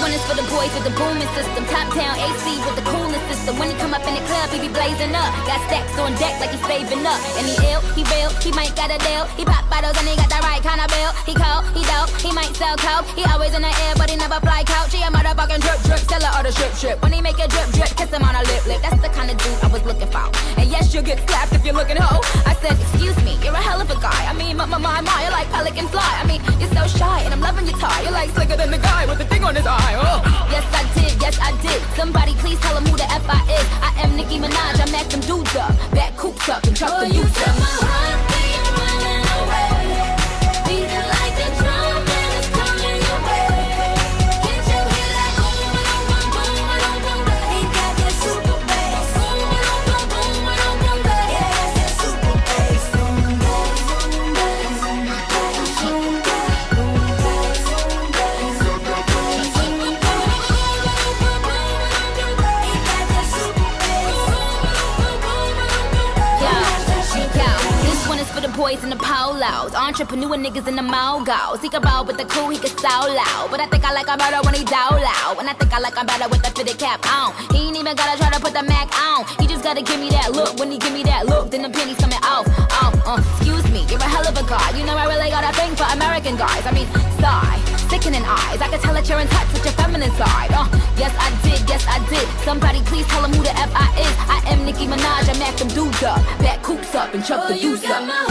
one is for the boys with the booming system. Top down AC with the coolest system. When he come up in the club, he be blazing up. Got stacks on deck like he's saving up. And he ill, he real, he might got a deal. He pop bottles and he got the right kind of bill. He cold, he dope, he might sell coke. He always in the air, but he never fly couch. He a motherfucking drip drip, seller of the strip strip. When he make a drip drip, kiss him on a lip lip. That's the kind of dude I was looking for. And yes, you'll get slapped if you're looking hoe. I said, excuse me, you're a hell of a guy. I mean, my my my my, you're like pelican fly. I mean, you're so shy, and I'm loving your tie. You're like slicker than the guy with the on his eye. Is for the boys in the polos, entrepreneur niggas in the mogos. He can ball with the cool, he can so loud. But I think I like him better when he dow loud. And I think I like him better with the fitted cap on. He ain't even gotta try to put the Mac on. He just gotta give me that look. When he give me that look, then the pennies coming off. Oh, uh, excuse me, you're a hell of a guy. You know I really got a thing for American guys. I mean, sigh, sickening eyes. I can tell that you're in touch with your feminine side. Uh, yes I did, yes I did. Somebody please tell him who the F I is. I am Nicki Minaj, I Mac them dudes up. Back coops up and chuck Oh, the you deuce up.